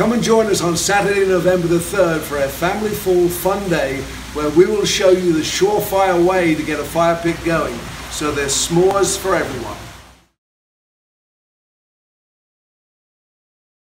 Come and join us on Saturday, November the 3rd for a family fall fun day where we will show you the surefire way to get a fire pit going. So there's s'mores for everyone.